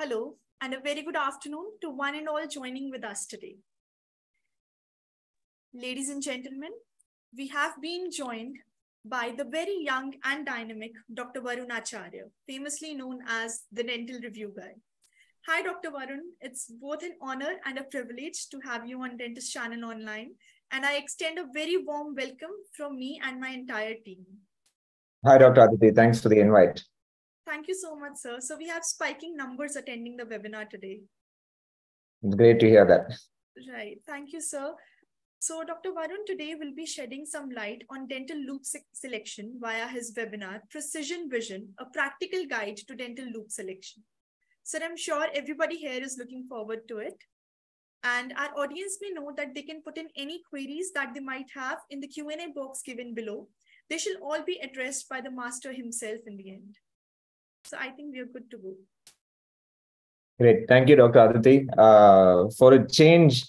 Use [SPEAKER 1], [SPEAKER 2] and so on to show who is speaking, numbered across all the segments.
[SPEAKER 1] Hello, and a very good afternoon to one and all joining with us today. Ladies and gentlemen, we have been joined by the very young and dynamic Dr. Varun Acharya, famously known as the Dental Review Guy. Hi, Dr. Varun. It's both an honor and a privilege to have you on Dentist Channel Online, and I extend a very warm welcome from me and my entire team.
[SPEAKER 2] Hi, Dr. Aditi. Thanks for the invite.
[SPEAKER 1] Thank you so much, sir. So we have spiking numbers attending the webinar today.
[SPEAKER 2] It's great to hear that.
[SPEAKER 1] Right. Thank you, sir. So Dr. Varun today will be shedding some light on dental loupe se selection via his webinar, Precision Vision, a practical guide to dental loupe selection. Sir, I'm sure everybody here is looking forward to it. And our audience may know that they can put in any queries that they might have in the Q&A box given below. They shall all be addressed by the master himself in the end. So I think we are good to go.
[SPEAKER 2] Great. Thank you, Dr. Aditi. Uh, for a change,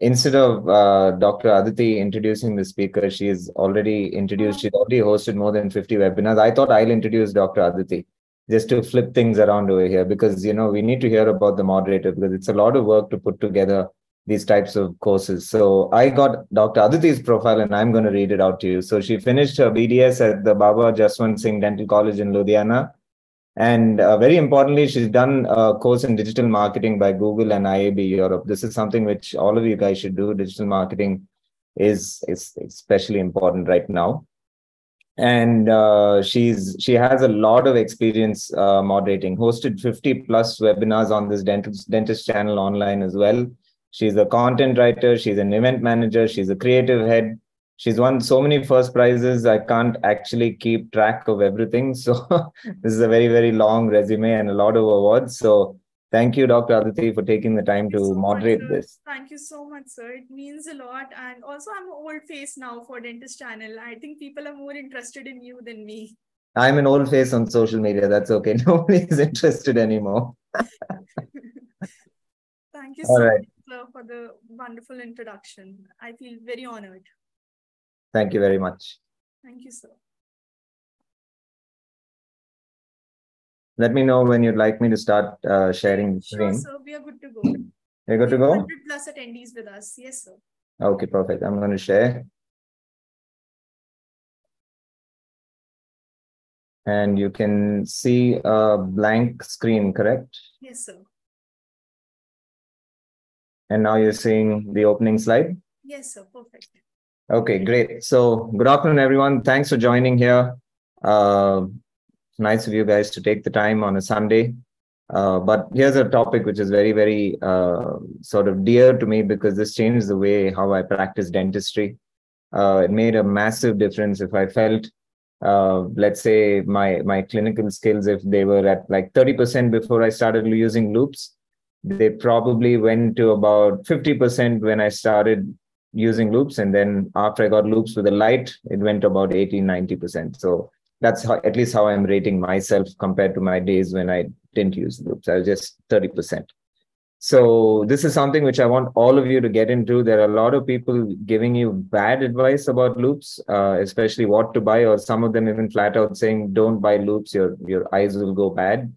[SPEAKER 2] instead of uh, Dr. Aditi introducing the speaker, she is already introduced, she's already hosted more than 50 webinars. I thought I'll introduce Dr. Aditi just to flip things around over here because, you know, we need to hear about the moderator because it's a lot of work to put together these types of courses. So I got Dr. Aditi's profile and I'm going to read it out to you. So she finished her BDS at the Baba Jaswant Singh Dental College in Ludhiana and uh, very importantly, she's done a course in digital marketing by Google and IAB Europe. This is something which all of you guys should do. Digital marketing is, is especially important right now. And uh, she's she has a lot of experience uh, moderating, hosted 50 plus webinars on this dentist, dentist channel online as well. She's a content writer, she's an event manager, she's a creative head, she's won so many first prizes i can't actually keep track of everything. So this is a very very long resume and a lot of awards. So thank you dr aditi for taking the time to so moderate
[SPEAKER 1] much,
[SPEAKER 2] this.
[SPEAKER 1] Thank you so much sir. It means a lot. And also i'm an old face now for dentist channel. I think people are more interested in you than me.
[SPEAKER 2] I'm an old face on social media. That's okay. Nobody is interested anymore.
[SPEAKER 1] Thank you so right. much sir, for the wonderful introduction. I feel very honored
[SPEAKER 2] Thank you very much.
[SPEAKER 1] Thank you, sir.
[SPEAKER 2] Let me know when you'd like me to start uh, sharing the
[SPEAKER 1] screen.
[SPEAKER 2] Sure,
[SPEAKER 1] sir. We are good to go.
[SPEAKER 2] You're good to go?
[SPEAKER 1] 100 plus attendees with us. Yes, sir.
[SPEAKER 2] Okay, perfect. I'm going to share. And you can see a blank screen, correct?
[SPEAKER 1] Yes, sir.
[SPEAKER 2] And now you're seeing the opening slide?
[SPEAKER 1] Yes, sir. Perfect.
[SPEAKER 2] Okay, great. So good afternoon, everyone. Thanks for joining here. Uh, nice of you guys to take the time on a Sunday. Uh, but here's a topic which is very, very uh, sort of dear to me because this changed the way how I practice dentistry. Uh, it made a massive difference if I felt, uh, let's say, my my clinical skills, if they were at like 30% before I started using loupes, they probably went to about 50% when I started using loupes. And then after I got loupes with a light, it went about 80, 90%. So that's how, at least how I'm rating myself compared to my days when I didn't use loupes. I was just 30%. So this is something which I want all of you to get into. There are a lot of people giving you bad advice about loupes, uh, especially what to buy, or some of them even flat out saying, don't buy loupes. your, your eyes will go bad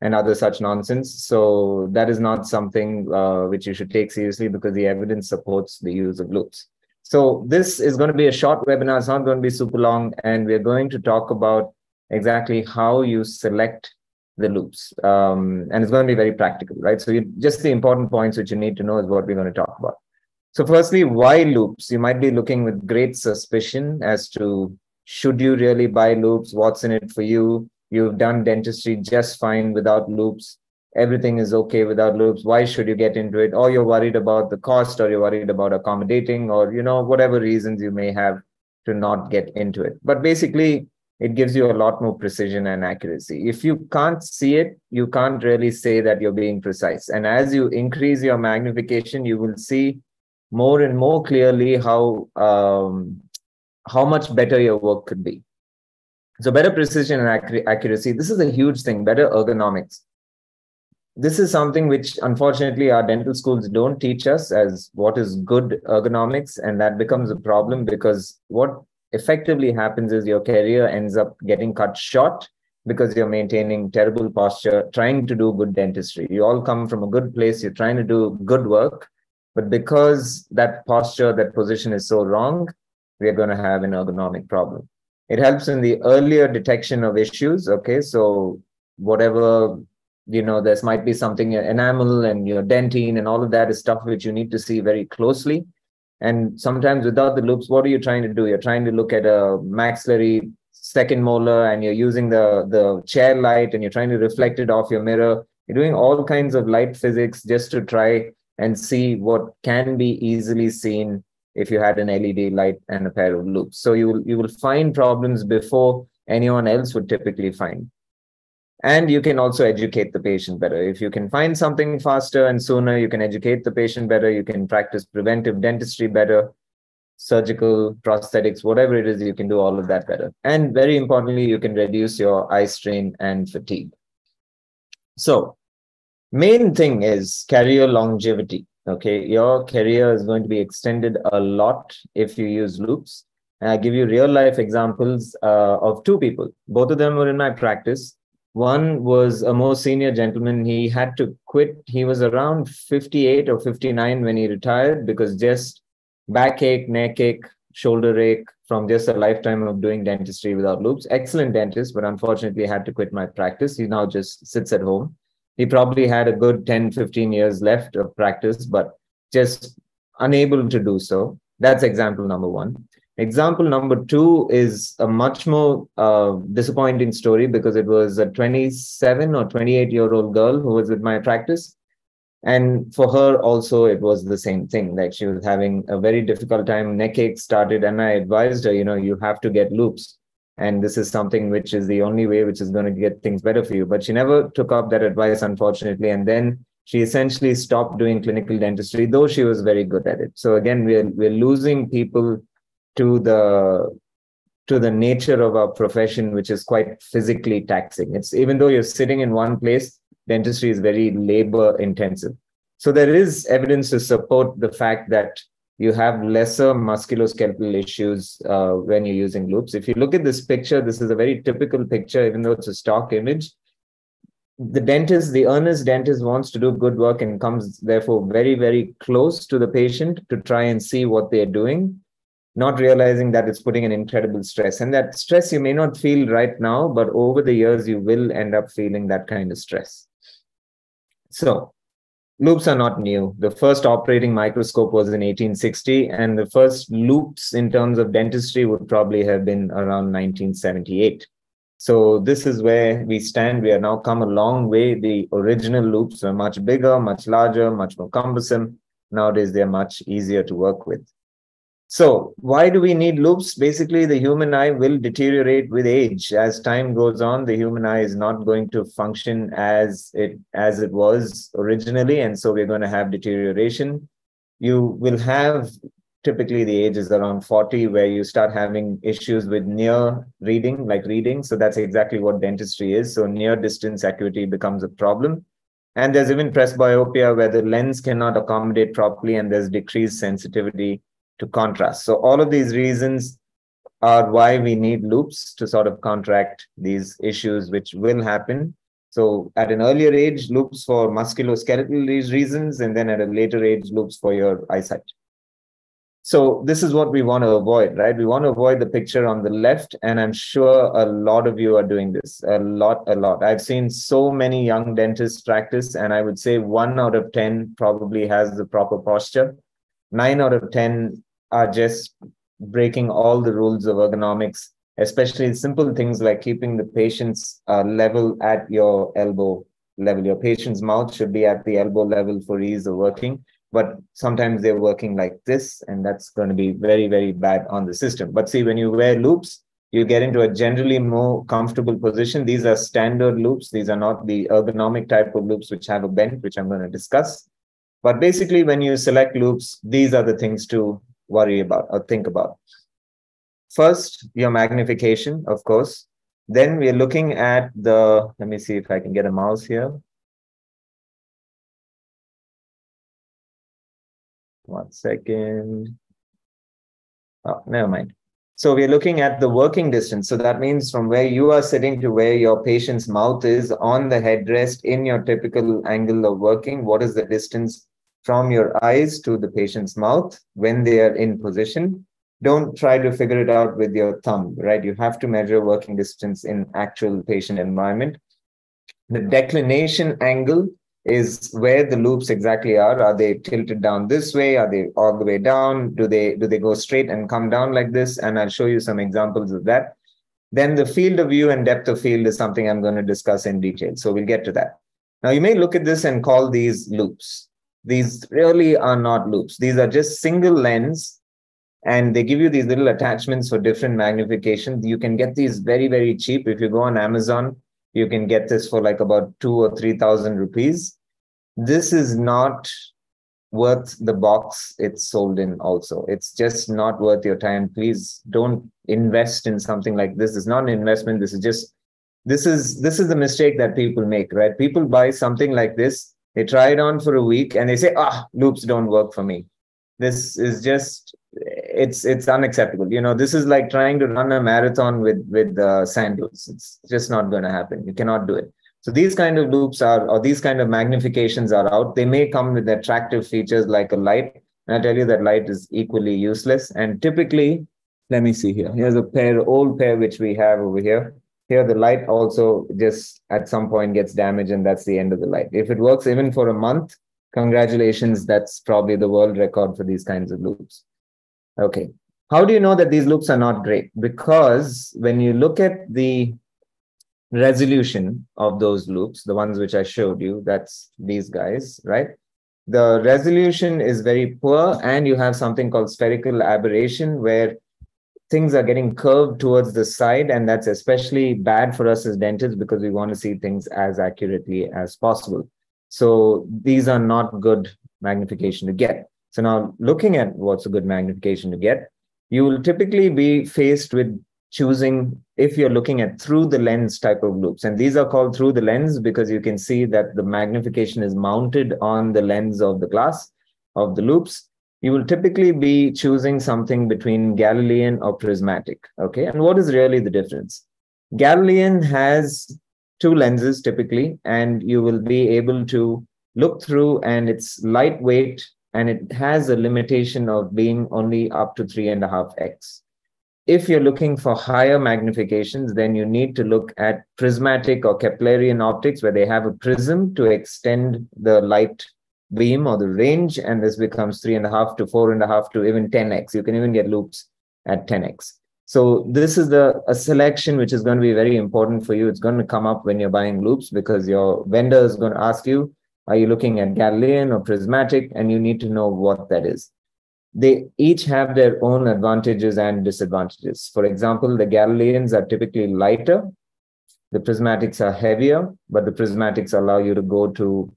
[SPEAKER 2] and other such nonsense. So that is not something uh, which you should take seriously because the evidence supports the use of loupes. So this is going to be a short webinar. It's not going to be super long. And we're going to talk about exactly how you select the loupes, Um, and it's going to be very practical, right? So you, just the important points which you need to know is what we're going to talk about. So firstly, why loupes? You might be looking with great suspicion as to should you really buy loupes? What's in it for you? You've done dentistry just fine without loupes. Everything is okay without loupes. Why should you get into it? Or you're worried about the cost, or you're worried about accommodating, or you know whatever reasons you may have to not get into it. But basically, it gives you a lot more precision and accuracy. If you can't see it, you can't really say that you're being precise. And as you increase your magnification, you will see more and more clearly how um, how much better your work could be. So better precision and accuracy. This is a huge thing. Better ergonomics. This is something which unfortunately our dental schools don't teach us as what is good ergonomics. And that becomes a problem because what effectively happens is your career ends up getting cut short because you're maintaining terrible posture, trying to do good dentistry. You all come from a good place, you're trying to do good work, but because that posture, that position is so wrong, we are going to have an ergonomic problem. It helps in the earlier detection of issues. Okay, so whatever you know, there might be something enamel and your dentine and all of that is stuff which you need to see very closely. And sometimes without the loupes, what are you trying to do? You're trying to look at a maxillary second molar and you're using the, the chair light and you're trying to reflect it off your mirror. You're doing all kinds of light physics just to try and see what can be easily seen if you had an LED light and a pair of loupes. So you will, you will find problems before anyone else would typically find. And you can also educate the patient better. If you can find something faster and sooner, you can educate the patient better. You can practice preventive dentistry better, surgical, prosthetics, whatever it is, you can do all of that better. And very importantly, you can reduce your eye strain and fatigue. So, main thing is career longevity. Okay, your career is going to be extended a lot if you use loupes. And I give you real life examples uh, of two people. Both of them were in my practice one was a more senior gentleman. He had to quit. He was around 58 or 59 when he retired because just backache, neck ache, shoulder ache from just a lifetime of doing dentistry without loupes. Excellent dentist, but unfortunately had to quit my practice. He now just sits at home. He probably had a good 10, 15 years left of practice, but just unable to do so. That's example number one. Example number two is a much more uh, disappointing story because it was a 27 or 28 year old girl who was with my practice. And for her also, it was the same thing. Like she was having a very difficult time. Neck ache started, and I advised her, you know, you have to get loupes. And this is something which is the only way which is going to get things better for you. But she never took up that advice, unfortunately. And then she essentially stopped doing clinical dentistry, though she was very good at it. So again, we're we're losing people to the to the nature of our profession, which is quite physically taxing. It's even though you're sitting in one place, dentistry is very labor intensive. So there is evidence to support the fact that you have lesser musculoskeletal issues uh, when you're using loupes. If you look at this picture, this is a very typical picture, even though it's a stock image. The dentist, the earnest dentist wants to do good work and comes therefore very, very close to the patient to try and see what they're doing not realizing that it's putting an incredible stress. And that stress you may not feel right now, but over the years, you will end up feeling that kind of stress. So, loupes are not new. The first operating microscope was in 1860, and the first loupes in terms of dentistry would probably have been around 1978. So, this is where we stand. We have now come a long way. The original loupes were much bigger, much larger, much more cumbersome. Nowadays, they're much easier to work with. So, why do we need loupes? Basically, the human eye will deteriorate with age. As time goes on, the human eye is not going to function as it as it was originally, and so we're going to have deterioration. You will have typically the age is around 40 where you start having issues with near reading like reading so that's exactly what dentistry is so near distance acuity becomes a problem and there's even presbyopia where the lens cannot accommodate properly and there's decreased sensitivity to contrast. So all of these reasons are why we need loupes to sort of contract these issues which will happen. So at an earlier age, loupes for musculoskeletal reasons, and then at a later age, loupes for your eyesight. So this is what we want to avoid, right? We want to avoid the picture on the left, and I'm sure a lot of you are doing this. A lot, a lot. I've seen so many young dentists practice, and I would say one out of 10 probably has the proper posture. Nine out of 10 are just breaking all the rules of ergonomics, especially simple things like keeping the patient's uh, level at your elbow level. Your patient's mouth should be at the elbow level for ease of working. But sometimes they're working like this, and that's going to be very, very bad on the system. But see, when you wear loupes, you get into a generally more comfortable position. These are standard loupes. These are not the ergonomic type of loupes which have a bend, which I'm going to discuss. But basically, when you select loupes, these are the things to worry about or think about. First, your magnification, of course. Then we're looking at the, let me see if I can get a mouse here. One second. Oh, never mind. So we're looking at the working distance. So that means from where you are sitting to where your patient's mouth is on the headrest in your typical angle of working. What is the distance from your eyes to the patient's mouth when they are in position? Don't try to figure it out with your thumb, right? You have to measure working distance in actual patient environment. The declination angle is where the loupes exactly are. Are they tilted down this way? Are they all the way down? Do they do they go straight and come down like this? And i'll show you some examples of that. Then the field of view and depth of field is something i'm going to discuss in detail. So we'll get to that. Now you may look at this and call these loupes these really are not loupes. These are just single lens and they give you these little attachments for different magnifications you can get these very very cheap. If you go on amazon you can get this for like about two or three thousand rupees. This is not worth the box it's sold in also. It's just not worth your time. Please don't invest in something like this. It's not an investment. This is just this is this is the mistake that people make right? People buy something like this they try it on for a week and they say ah loupes don't work for me this is just it's it's unacceptable you know this is like trying to run a marathon with with uh, sandals it's just not going to happen you cannot do it so these kind of loupes are, or these kind of magnifications are out. They may come with attractive features like a light. And I tell you that light is equally useless. And typically, let me see here. Here's a pair, old pair, which we have over here. Here, the light also just at some point gets damaged, and that's the end of the light. If it works even for a month, congratulations, that's probably the world record for these kinds of loupes. Okay. How do you know that these loupes are not great? Because when you look at the resolution of those loupes, the ones which I showed you, that's these guys, right? The resolution is very poor, and you have something called spherical aberration where things are getting curved towards the side, and that's especially bad for us as dentists because we want to see things as accurately as possible. So these are not good magnification to get. So now looking at what's a good magnification to get, you will typically be faced with choosing if you're looking at through the lens type of loupes. And these are called through the lens because you can see that the magnification is mounted on the lens of the glass of the loupes. You will typically be choosing something between Galilean or prismatic. Okay. And what is really the difference? Galilean has two lenses typically, and you will be able to look through, and it's lightweight and it has a limitation of being only up to three and a half x if you're looking for higher magnifications, then you need to look at prismatic or Keplerian optics where they have a prism to extend the light beam or the range, and this becomes three and a half to four and a half to even 10x. You can even get loupes at 10x. So this is the a selection which is going to be very important for you. It's going to come up when you're buying loupes because your vendor is going to ask you, are you looking at Galilean or prismatic? And you need to know what that is they each have their own advantages and disadvantages. For example, the Galileans are typically lighter, the prismatics are heavier, but the prismatics allow you to go to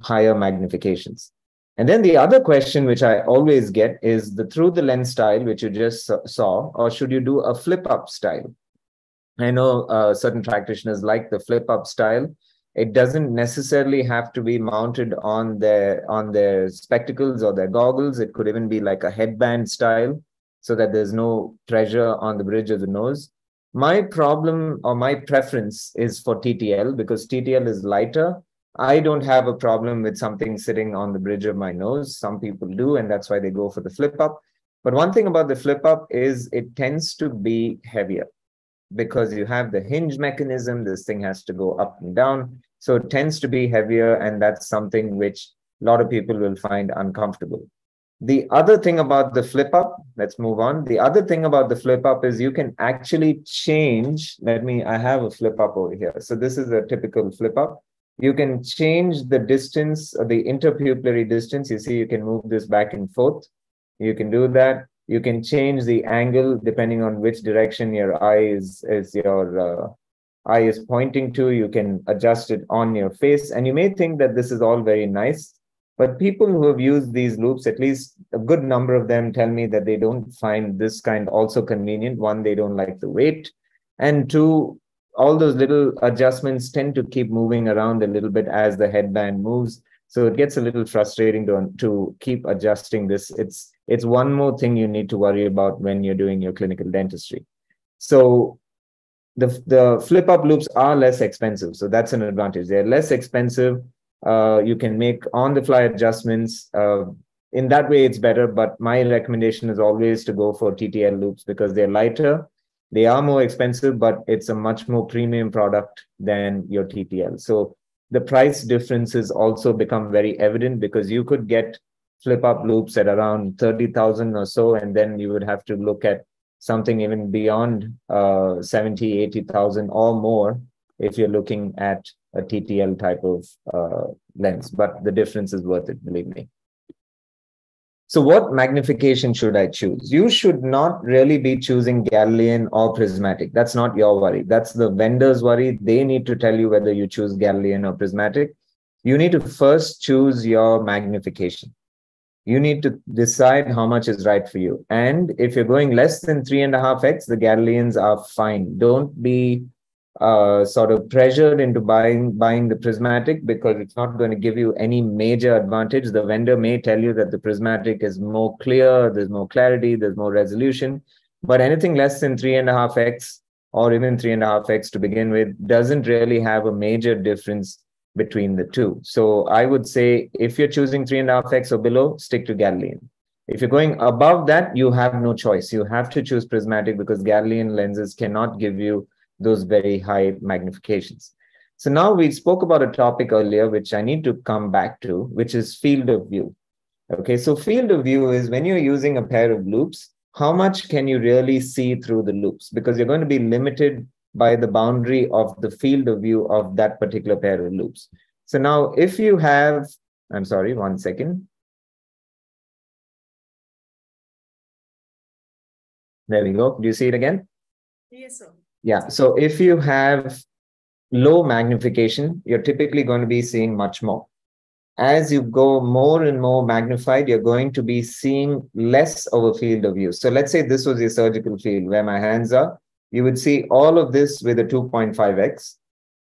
[SPEAKER 2] higher magnifications. And then the other question, which I always get, is the through the lens style, which you just saw, or should you do a flip up style? I know uh, certain practitioners like the flip up style it doesn't necessarily have to be mounted on their on their spectacles or their goggles it could even be like a headband style so that there's no pressure on the bridge of the nose my problem or my preference is for ttl because ttl is lighter i don't have a problem with something sitting on the bridge of my nose some people do and that's why they go for the flip up but one thing about the flip up is it tends to be heavier because you have the hinge mechanism this thing has to go up and down so it tends to be heavier, and that's something which a lot of people will find uncomfortable. The other thing about the flip up, let's move on. The other thing about the flip up is you can actually change. Let me, I have a flip up over here. So this is a typical flip up. You can change the distance, or the interpupillary distance. You see, you can move this back and forth. You can do that. You can change the angle depending on which direction your eye is, is your uh, eye is pointing to. You can adjust it on your face. And you may think that this is all very nice, but people who have used these loupes, at least a good number of them tell me that they don't find this kind also convenient. One, they don't like the weight. And two, all those little adjustments tend to keep moving around a little bit as the headband moves. So it gets a little frustrating to, to keep adjusting this. It's it's one more thing you need to worry about when you're doing your clinical dentistry. So the, the flip up loupes are less expensive. So that's an advantage. They're less expensive. Uh, you can make on the fly adjustments. Uh, in that way, it's better. But my recommendation is always to go for TTL loupes because they're lighter. They are more expensive, but it's a much more premium product than your TTL. So the price differences also become very evident because you could get flip up loupes at around 30,000 or so, and then you would have to look at something even beyond uh, 70, 80,000 or more if you're looking at a TTL type of uh, lens. But the difference is worth it, believe me. So, what magnification should I choose? You should not really be choosing Galilean or prismatic. That's not your worry. That's the vendor's worry. They need to tell you whether you choose Galilean or prismatic. You need to first choose your magnification you need to decide how much is right for you. And if you're going less than three and a half X, the Galileans are fine. Don't be uh, sort of pressured into buying buying the prismatic because it's not going to give you any major advantage. The vendor may tell you that the prismatic is more clear, there's more clarity, there's more resolution, but anything less than three and a half X or even three and a half X to begin with doesn't really have a major difference between the two. So I would say if you're choosing three and a half X or below, stick to Galilean. If you're going above that, you have no choice. You have to choose prismatic because Galilean lenses cannot give you those very high magnifications. So now we spoke about a topic earlier, which I need to come back to, which is field of view. Okay, so field of view is when you're using a pair of loupes, how much can you really see through the loupes? Because you're going to be limited by the boundary of the field of view of that particular pair of loupes. So now if you have, I'm sorry, one second. There we go. Do you see it again?
[SPEAKER 1] Yes, sir.
[SPEAKER 2] Yeah. So if you have low magnification, you're typically going to be seeing much more. As you go more and more magnified, you're going to be seeing less of a field of view. So let's say this was your surgical field where my hands are you would see all of this with a 2.5x.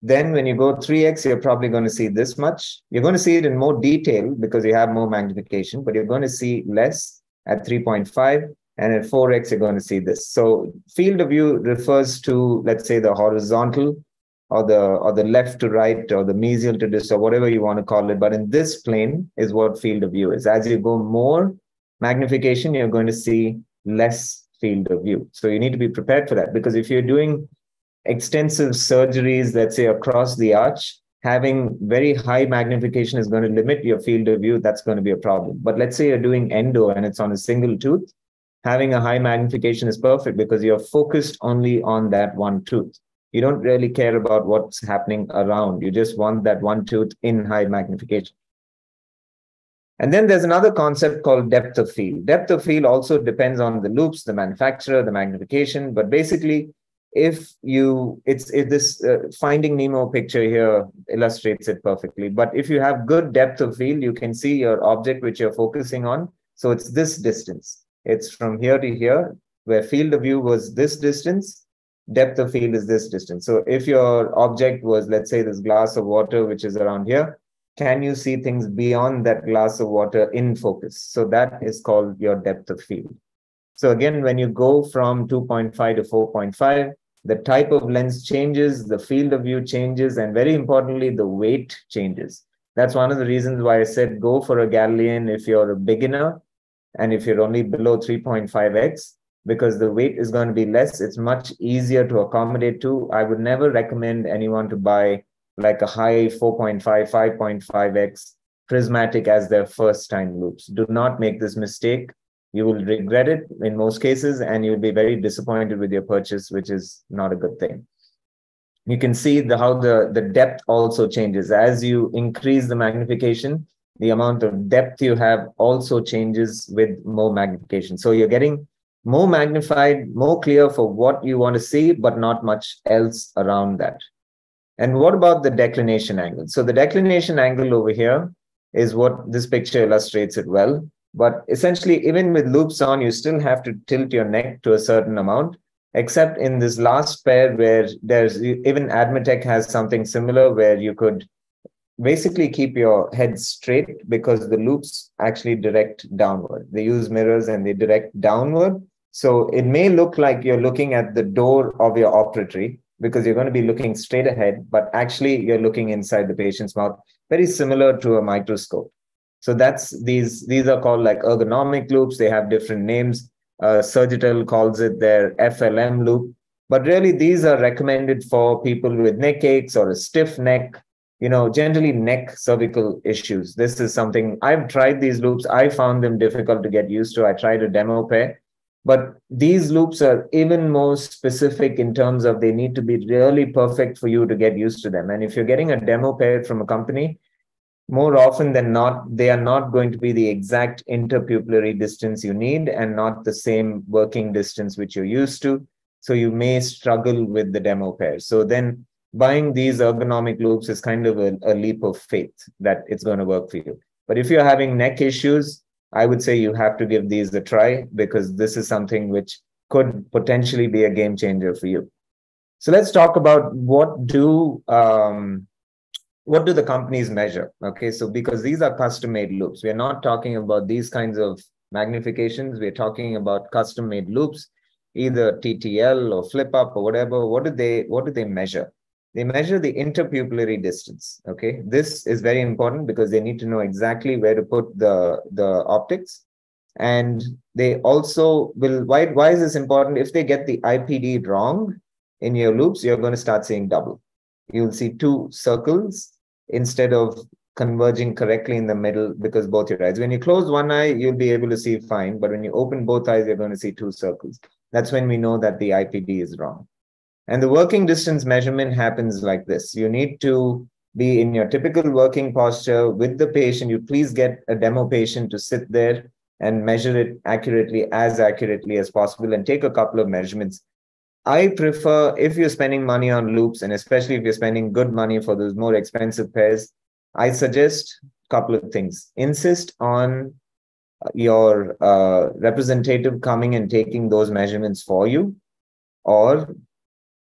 [SPEAKER 2] Then when you go 3x, you're probably going to see this much. You're going to see it in more detail because you have more magnification, but you're going to see less at 3.5 and at 4x you're going to see this so field of view refers to let's say the horizontal or the or the left to right or the mesial to distal or whatever you want to call it but in this plane is what field of view is as you go more magnification you're going to see less field of view. So you need to be prepared for that because if you're doing extensive surgeries, let's say across the arch, having very high magnification is going to limit your field of view. That's going to be a problem. But let's say you're doing endo and it's on a single tooth, having a high magnification is perfect because you're focused only on that one tooth. You don't really care about what's happening around. You just want that one tooth in high magnification. And then there's another concept called depth of field. Depth of field also depends on the loupes, the manufacturer, the magnification. But basically, if you, it's it, this uh, Finding Nemo picture here illustrates it perfectly. But if you have good depth of field, you can see your object which you're focusing on. So it's this distance. It's from here to here, where field of view was this distance, depth of field is this distance. So if your object was, let's say, this glass of water, which is around here, can you see things beyond that glass of water in focus? So that is called your depth of field. So again, when you go from 2.5 to 4.5, the type of lens changes, the field of view changes, and very importantly, the weight changes. That's one of the reasons why I said go for a Galilean if you're a beginner and if you're only below 3.5x, because the weight is going to be less. It's much easier to accommodate to. I would never recommend anyone to buy like a high 4.5, 5.5x prismatic as their first time loupes. Do not make this mistake. You will regret it in most cases, and you'll be very disappointed with your purchase, which is not a good thing. You can see the, how the, the depth also changes. As you increase the magnification, the amount of depth you have also changes with more magnification. So you're getting more magnified, more clear for what you want to see, but not much else around that. And what about the declination angle? So the declination angle over here is what this picture illustrates it well. But essentially, even with loupes on, you still have to tilt your neck to a certain amount, except in this last pair where there's even Admetec has something similar where you could basically keep your head straight because the loupes actually direct downward. They use mirrors and they direct downward. So it may look like you're looking at the door of your operatory because you're going to be looking straight ahead, but actually you're looking inside the patient's mouth, very similar to a microscope. So that's these these are called like ergonomic loupes. They have different names. Uh, Surgitel calls it their FLM loupe. But really, these are recommended for people with neck aches or a stiff neck you know, generally neck cervical issues. This is something I've tried these loupes. I found them difficult to get used to. I tried a demo pair, but these loupes are even more specific in terms of they need to be really perfect for you to get used to them. And if you're getting a demo pair from a company, more often than not, they are not going to be the exact interpupillary distance you need and not the same working distance which you're used to. So you may struggle with the demo pair. So then buying these ergonomic loupes is kind of a, a leap of faith that it's going to work for you. But if you're having neck issues, I would say you have to give these a try because this is something which could potentially be a game changer for you. So let's talk about what do um, what do the companies measure? Okay, so because these are custom made loupes, we're not talking about these kinds of magnifications. We're talking about custom made loupes, either TTL or flip up or whatever. What do they what do they measure? They measure the interpupillary distance. Okay, this is very important because they need to know exactly where to put the, the optics. And they also will, why, why is this important? If they get the IPD wrong in your loupes, you're going to start seeing double. You'll see two circles instead of converging correctly in the middle because both your eyes. When you close one eye, you'll be able to see fine. But when you open both eyes, you're going to see two circles. That's when we know that the IPD is wrong. And the working distance measurement happens like this. You need to be in your typical working posture with the patient. You please get a demo patient to sit there and measure it accurately, as accurately as possible, and take a couple of measurements. I prefer, if you're spending money on loupes, and especially if you're spending good money for those more expensive pairs, I suggest a couple of things. Insist on your uh, representative coming and taking those measurements for you, or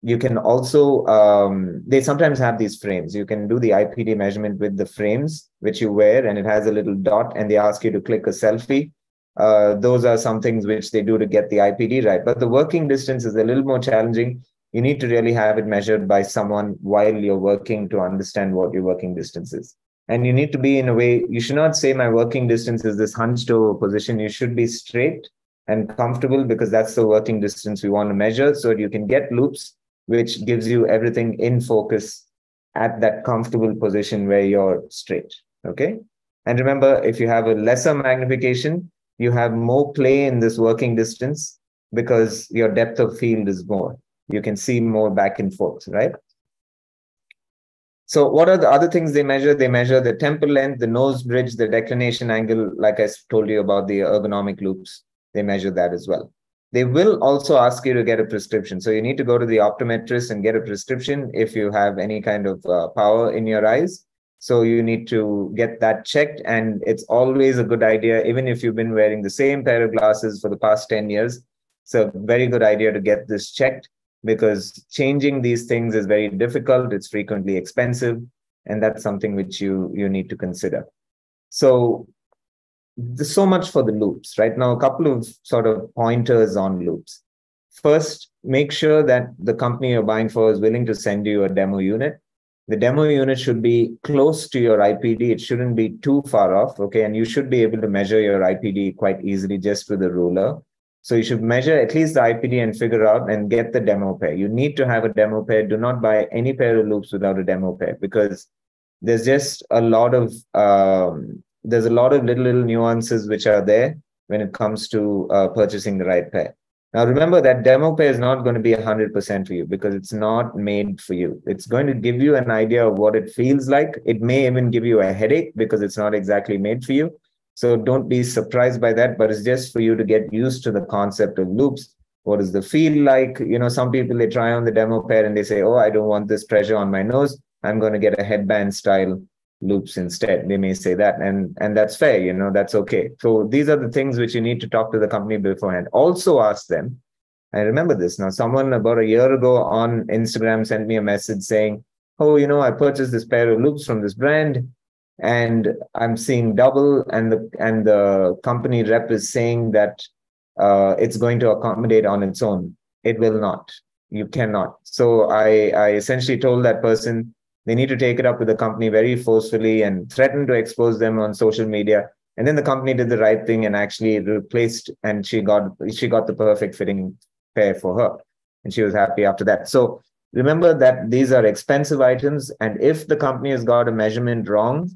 [SPEAKER 2] you can also um, they sometimes have these frames. You can do the ipd measurement with the frames which you wear and it has a little dot and they ask you to click a selfie. Uh, those are some things which they do to get the ipd right. But the working distance is a little more challenging. You need to really have it measured by someone while you're working to understand what your working distance is. And you need to be in a way you should not say my working distance is this hunched over position. You should be straight and comfortable because that's the working distance we want to measure so you can get loupes which gives you everything in focus at that comfortable position where you're straight. Okay. And remember, if you have a lesser magnification, you have more play in this working distance because your depth of field is more. You can see more back and forth, right? So, what are the other things they measure? They measure the temple length, the nose bridge, the declination angle, like I told you about the ergonomic loupes. They measure that as well. They will also ask you to get a prescription. So you need to go to the optometrist and get a prescription if you have any kind of uh, power in your eyes. So you need to get that checked. And it's always a good idea, even if you've been wearing the same pair of glasses for the past 10 years. It's a very good idea to get this checked because changing these things is very difficult. It's frequently expensive. And that's something which you, you need to consider. So there's so much for the loupes right? Now a couple of sort of pointers on loupes. First make sure that the company you're buying for is willing to send you a demo unit. The demo unit should be close to your ipd it shouldn't be too far off okay? And you should be able to measure your ipd quite easily just with a ruler. So you should measure at least the ipd and figure out and get the demo pair. You need to have a demo pair. Do not buy any pair of loupes without a demo pair because there's just a lot of um, there's a lot of little little nuances which are there when it comes to uh, purchasing the right pair. Now remember that demo pair is not going to be 100% for you because it's not made for you. It's going to give you an idea of what it feels like. It may even give you a headache because it's not exactly made for you. So don't be surprised by that, but it's just for you to get used to the concept of loupes. What does the feel like? You know, some people they try on the demo pair and they say, "Oh, I don't want this pressure on my nose. I'm going to get a headband style loupes instead they may say that and and that's fair you know that's okay so these are the things which you need to talk to the company beforehand also ask them i remember this now someone about a year ago on instagram sent me a message saying oh, you know, I purchased this pair of loupes from this brand and I'm seeing double and the and the company rep is saying that uh, it's going to accommodate on its own. It will not. You cannot. So I, I essentially told that person they need to take it up with the company very forcefully and threaten to expose them on social media. And then the company did the right thing and actually replaced and she got she got the perfect fitting pair for her. And she was happy after that. So remember that these are expensive items. And if the company has got a measurement wrong,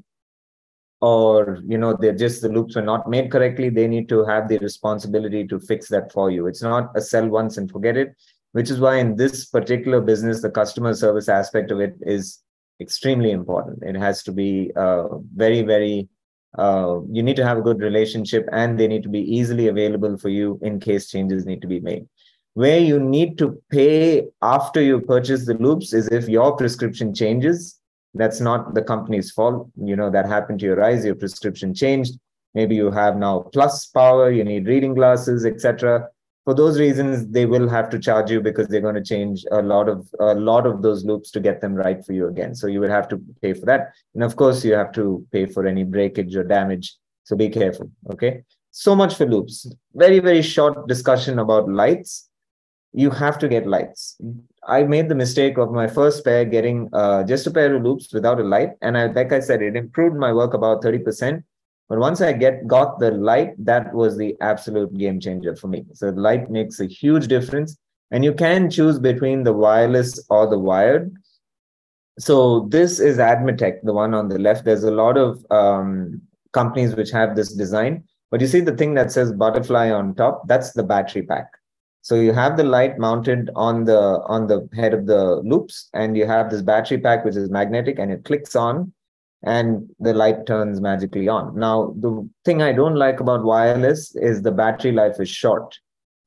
[SPEAKER 2] or you know they're just the loupes were not made correctly they need to have the responsibility to fix that for you it's not a sell once and forget it which is why in this particular business the customer service aspect of it is extremely important. It has to be uh, very very uh, you need to have a good relationship and they need to be easily available for you in case changes need to be made. Where you need to pay after you purchase the loupes is if your prescription changes. That's not the company's fault. You know that happened to your eyes your prescription changed. Maybe you have now plus power you need reading glasses etc for those reasons they will have to charge you because they're going to change a lot of a lot of those loupes to get them right for you again. So you will have to pay for that. And of course you have to pay for any breakage or damage. So be careful okay? So much for loupes. Very very short discussion about lights. You have to get lights. I made the mistake of my first pair getting uh, just a pair of loupes without a light, and I, like I said, it improved my work about thirty percent. But once I get got the light, that was the absolute game changer for me. So the light makes a huge difference, and you can choose between the wireless or the wired. So this is Admetec, the one on the left. There's a lot of um, companies which have this design, but you see the thing that says butterfly on top. That's the battery pack. So you have the light mounted on the on the head of the loupes, and you have this battery pack which is magnetic, and it clicks on, and the light turns magically on. Now the thing I don't like about wireless is the battery life is short.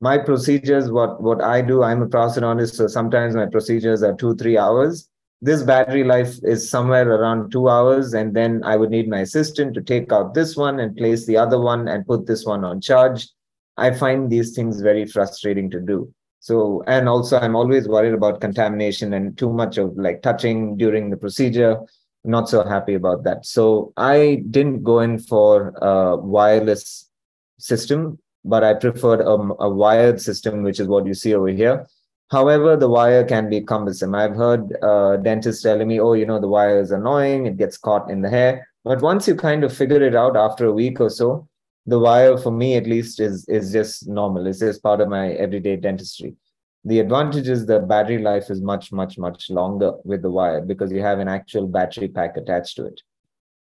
[SPEAKER 2] My procedures, what what I do, I'm a prosthodontist, so sometimes my procedures are two three hours. This battery life is somewhere around two hours, and then I would need my assistant to take out this one and place the other one and put this one on charge I find these things very frustrating to do. So, and also I'm always worried about contamination and too much of like touching during the procedure. Not so happy about that. So I didn't go in for a wireless system, but I preferred a, a wired system, which is what you see over here. However, the wire can be cumbersome. I've heard uh, dentists telling me, oh, you know, the wire is annoying, it gets caught in the hair. But once you kind of figure it out after a week or so, the wire for me at least is is just normal it's just part of my everyday dentistry the advantage is the battery life is much much much longer with the wire because you have an actual battery pack attached to it.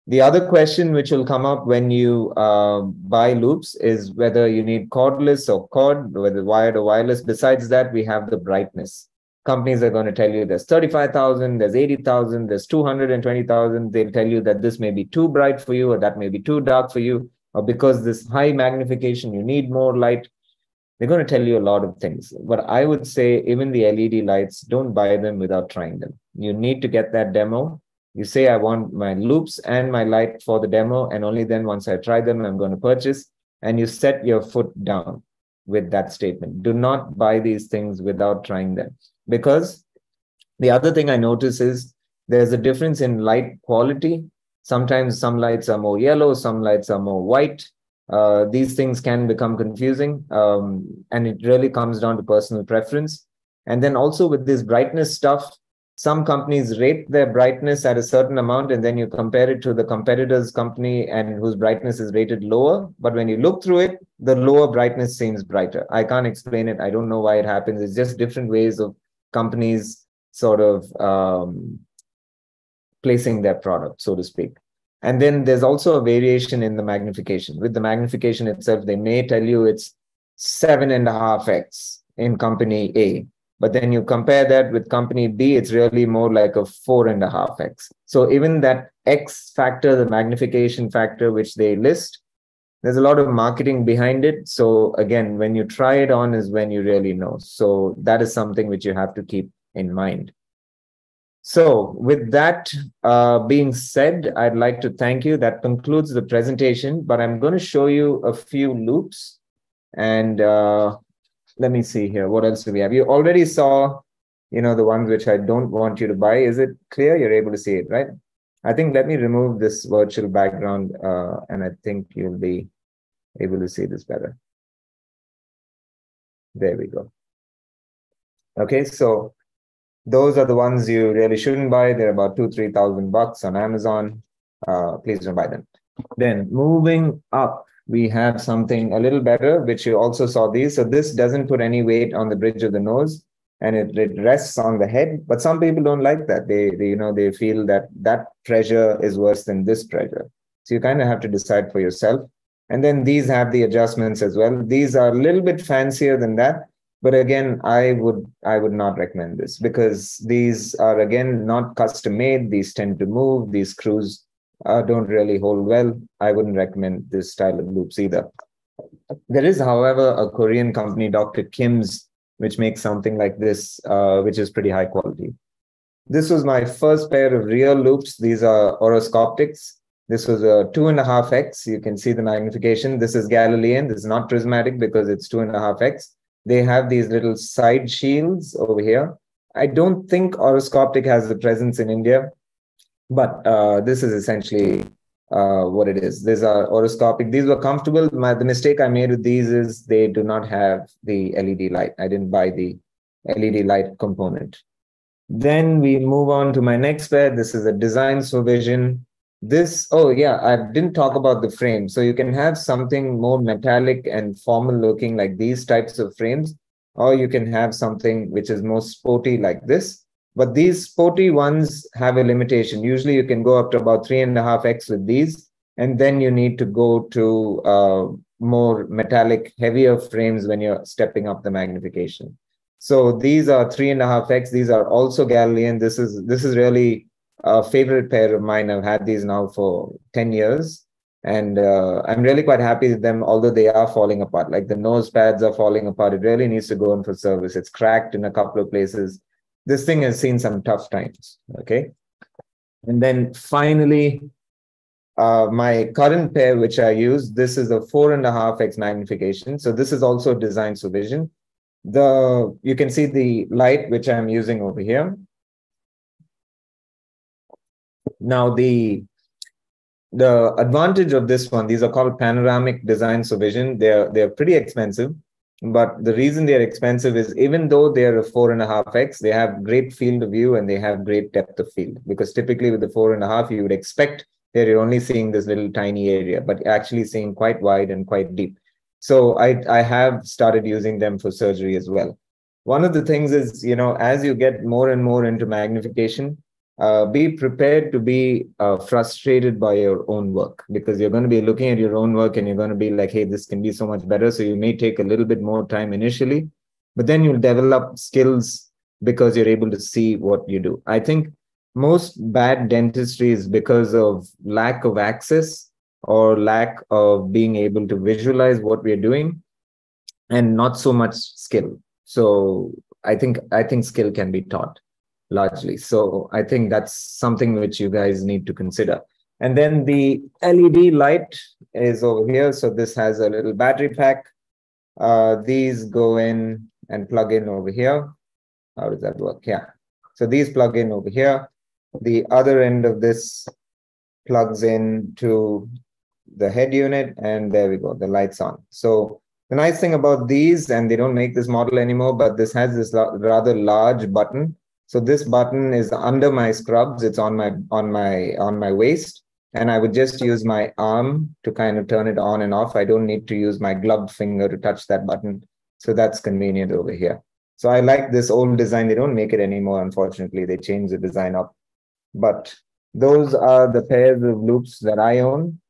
[SPEAKER 2] The other question which will come up when you uh, buy loupes is whether you need cordless or cord whether wired or wireless. Besides that we have the brightness. Companies are going to tell you there's 35000 there's 80000 there's 220000 they'll tell you that this may be too bright for you or that may be too dark for you or because this high magnification, you need more light. They're going to tell you a lot of things. But I would say, even the LED lights, don't buy them without trying them. You need to get that demo. You say, I want my loupes and my light for the demo. And only then, once I try them, I'm going to purchase. And you set your foot down with that statement. Do not buy these things without trying them. Because the other thing I notice is there's a difference in light quality Sometimes some lights are more yellow, some lights are more white. Uh, these things can become confusing, um, and it really comes down to personal preference. And then also with this brightness stuff, some companies rate their brightness at a certain amount, and then you compare it to the competitor's company and whose brightness is rated lower. But when you look through it, the lower brightness seems brighter. I can't explain it. I don't know why it happens. It's just different ways of companies sort of um, placing their product, so to speak. And then there's also a variation in the magnification. With the magnification itself, they may tell you it's seven and a half X in company A. But then you compare that with company B, it's really more like a four and a half X. So even that X factor, the magnification factor, which they list, there's a lot of marketing behind it. So again, when you try it on is when you really know. So that is something which you have to keep in mind. So, with that uh, being said, I'd like to thank you. That concludes the presentation, but I'm going to show you a few loupes. And uh, let me see here. What else do we have? You already saw you know, the ones which I don't want you to buy. Is it clear? You're able to see it, right? I think let me remove this virtual background uh, and I think you'll be able to see this better. There we go. Okay, so those are the ones you really shouldn't buy. They're about two, three thousand bucks on Amazon. Uh, please don't buy them. Then moving up, we have something a little better, which you also saw these. So this doesn't put any weight on the bridge of the nose and it, it rests on the head. But some people don't like that. They, they, you know, they feel that that pressure is worse than this pressure. So you kind of have to decide for yourself. And then these have the adjustments as well. These are a little bit fancier than that. But again, I would I would not recommend this because these are again not custom made. These tend to move. These screws uh, don't really hold well. I wouldn't recommend this style of loupes either. There is, however, a Korean company, Dr. Kim's, which makes something like this, uh, which is pretty high quality. This was my first pair of real loupes. These are Orascoptics. This was a two and a half X. You can see the magnification. This is Galilean. This is not prismatic because it's two and a half X. They have these little side shields over here. I don't think Orascoptic has a presence in India, but uh, this is essentially uh, what it is. These are Orascoptic. These were comfortable. My, the mistake I made with these is they do not have the LED light. I didn't buy the LED light component. Then we move on to my next pair. This is a Designs for Vision. This, oh yeah, I didn't talk about the frame. So you can have something more metallic and formal looking like these types of frames, or you can have something which is more sporty like this. But these sporty ones have a limitation. Usually you can go up to about three and a half X with these. And then you need to go to uh, more metallic, heavier frames when you're stepping up the magnification. So these are three and a half X. These are also Galilean. This is this is really a favorite pair of mine. I've had these now for 10 years. And uh, I'm really quite happy with them, although they are falling apart. Like the nose pads are falling apart. It really needs to go in for service. It's cracked in a couple of places this thing has seen some tough times. Okay. And then finally, uh, my current pair, which I use, this is a four and a half X magnification. So this is also Designs for Vision. The you can see the light which I'm using over here. Now the the advantage of this one, these are called panoramic Designs for Vision. They're they're pretty expensive. But the reason they are expensive is even though they are a four and a half X, they have great field of view and they have great depth of field. Because typically with the four and a half, you would expect that you're only seeing this little tiny area, but actually seeing quite wide and quite deep. So I, I have started using them for surgery as well. One of the things is, you know, as you get more and more into magnification, uh, be prepared to be uh, frustrated by your own work because you're going to be looking at your own work and you're going to be like, hey, this can be so much better. So you may take a little bit more time initially, but then you'll develop skills because you're able to see what you do. I think most bad dentistry is because of lack of access or lack of being able to visualize what we're doing and not so much skill. So I think I think skill can be taught largely. So I think that's something which you guys need to consider. And then the LED light is over here. So this has a little battery pack. Uh, these go in and plug in over here. How does that work? Yeah. So these plug in over here. The other end of this plugs in to the head unit and there we go, the light's on. So the nice thing about these, and they don't make this model anymore, but this has this rather large button so this button is under my scrubs. It's on my on my on my waist, and I would just use my arm to kind of turn it on and off. I don't need to use my gloved finger to touch that button. So that's convenient over here. So I like this old design. They don't make it anymore, unfortunately. They changed the design up. But those are the pairs of loupes that I own.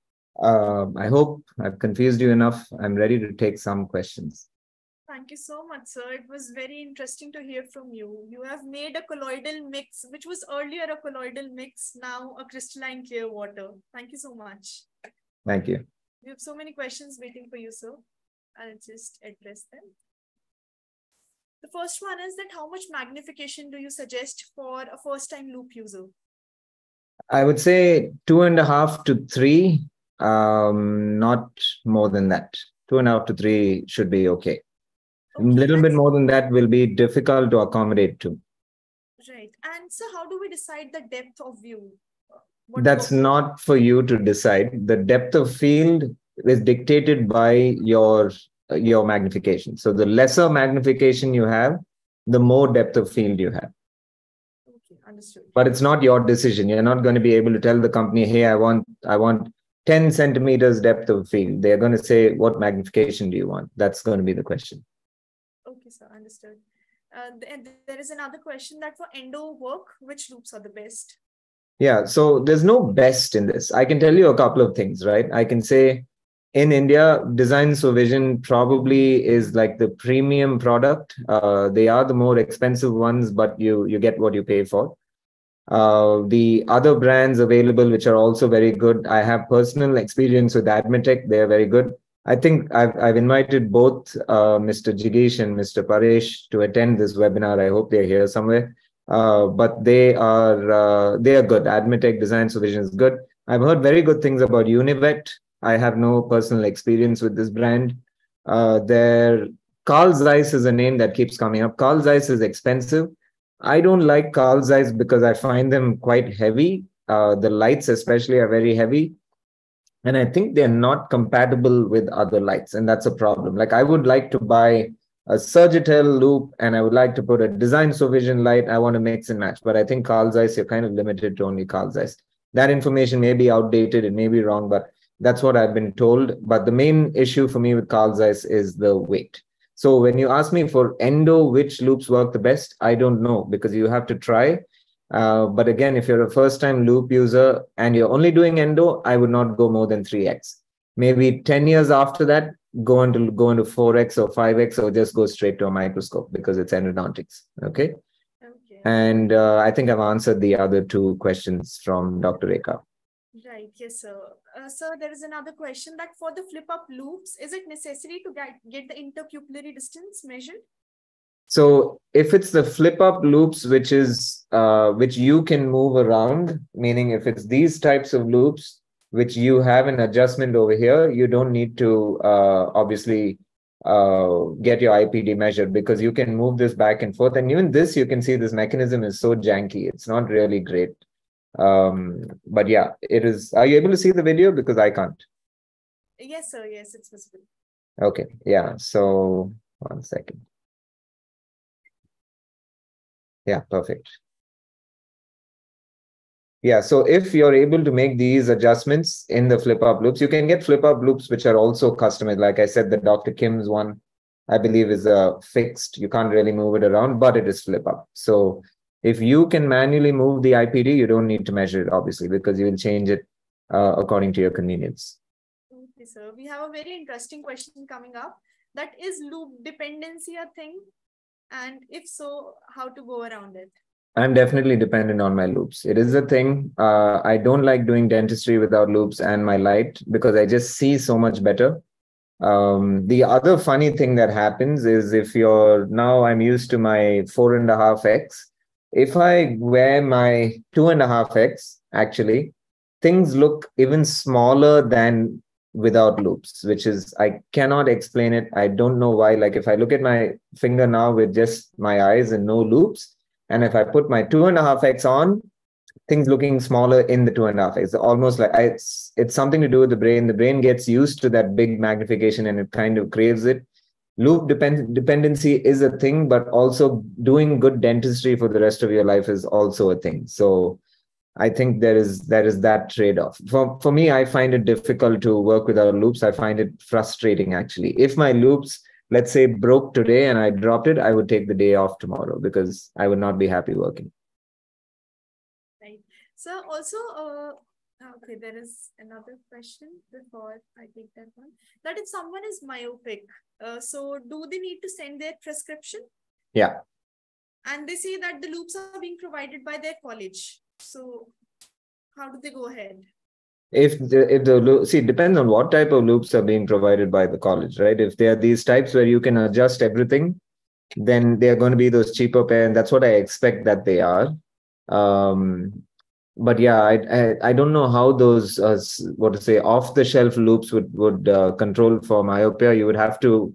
[SPEAKER 2] Uh, I hope I've confused you enough. I'm ready to take some questions.
[SPEAKER 1] Thank you so much, sir. It was very interesting to hear from you. You have made a colloidal mix, which was earlier a colloidal mix, now a crystalline clear water. Thank you so much.
[SPEAKER 2] Thank you.
[SPEAKER 1] We have so many questions waiting for you, sir. I'll just address them. The first one is that how much magnification do you suggest for a first time loupe user?
[SPEAKER 2] I would say two and a half to three, um, not more than that. Two and a half to three should be okay. A little bit more than that will be difficult to accommodate to.
[SPEAKER 1] Right. And so, how do we decide the depth of view?
[SPEAKER 2] What That's not for you to decide. The depth of field is dictated by your your magnification. So the lesser magnification you have, the more depth of field you have.
[SPEAKER 1] Okay, understood.
[SPEAKER 2] But it's not your decision. You're not going to be able to tell the company, "Hey, I want I want 10 centimeters depth of field." They're going to say, "What magnification do you want?" That's going to be the question.
[SPEAKER 1] Understood. Uh, and there is another question that for endo work, which loupes are the best?
[SPEAKER 2] Yeah, so there's no best in this. I can tell you a couple of things, right? I can say in India, Designs for Vision probably is like the premium product. Uh, they are the more expensive ones, but you you get what you pay for. Uh, the other brands available, which are also very good, I have personal experience with Admetec. They are very good. I think I've I've invited both uh, Mr. Jigish and Mr. Paresh to attend this webinar. I hope they're here somewhere. Uh, but they are uh, they are good. Admetec Design Sovision is good. I've heard very good things about Univet. I have no personal experience with this brand. Uh, their Carl Zeiss is a name that keeps coming up. Carl Zeiss is expensive. I don't like Carl Zeiss because I find them quite heavy. Uh, the lights, especially, are very heavy. And I think they're not compatible with other lights. And that's a problem. Like, I would like to buy a Surgitel loupe and I would like to put a Designs for Vision light. I want to mix and match. But I think Carl Zeiss, you're kind of limited to only Carl Zeiss. That information may be outdated, it may be wrong, but that's what I've been told. But the main issue for me with Carl Zeiss is the weight. So when you ask me for endo, which loupes work the best, I don't know because you have to try. Uh, but again, if you're a first time loupe user and you're only doing endo, I would not go more than 3x. Maybe 10 years after that, go into go into 4x or 5x or just go straight to a microscope because it's endodontics. Okay. Okay. And uh, I think I've answered the other two questions from Dr. Rekha.
[SPEAKER 1] Right. Yes, sir. Uh, sir, there is another question that for the flip up loupes, is it necessary to get, get the interpupillary distance measured?
[SPEAKER 2] So if it's the flip up loupes, which is uh, which you can move around, meaning if it's these types of loupes, which you have an adjustment over here, you don't need to uh, obviously uh, get your IPD measured because you can move this back and forth. And even this, you can see this mechanism is so janky. It's not really great. Um but yeah it is. Are you able to see the video? Because i can't.
[SPEAKER 1] Yes sir. Yes it's visible.
[SPEAKER 2] Okay. Yeah. So one second yeah perfect yeah so if you're able to make these adjustments in the flip up loupes, you can get flip up loupes which are also customized like i said the dr kim's one i believe is a uh, fixed you can't really move it around but it is flip up so if you can manually move the IPD, you don't need to measure it, obviously, because you will change it uh, according to your convenience.
[SPEAKER 1] Okay, sir. We have a very interesting question coming up. That is loupe dependency a thing? And if so, how to go around it?
[SPEAKER 2] I'm definitely dependent on my loupes It is a thing. Uh, I don't like doing dentistry without loupes and my light because I just see so much better. Um, the other funny thing that happens is if you're now I'm used to my four and a half X if I wear my two and a half X, actually, things look even smaller than without loupes which is, I cannot explain it. I don't know why. Like, if I look at my finger now with just my eyes and no loupes and if I put my two and a half X on, things looking smaller in the two and a half X. Almost like I, it's, it's something to do with the brain. The brain gets used to that big magnification and it kind of craves it loupe depend- dependency is a thing but also doing good dentistry for the rest of your life is also a thing so i think there is there is that trade-off for, for me i find it difficult to work without loupes. i find it frustrating actually if my loupes, let's say broke today and i dropped it i would take the day off tomorrow because i would not be happy working
[SPEAKER 1] right so also uh, Okay, there is another question before I take that one. That if someone is myopic, uh, so do they need to send their prescription?
[SPEAKER 2] Yeah.
[SPEAKER 1] And they say that the loupes are being provided by their college. So how do they go ahead?
[SPEAKER 2] If the if the see depends on what type of loupes are being provided by the college, right? If they are these types where you can adjust everything, then they are going to be those cheaper pair, and that's what I expect that they are. Um, but yeah, I, I, I don't know how those uh, what to say off the shelf loupes would would uh, control for myopia. You would have to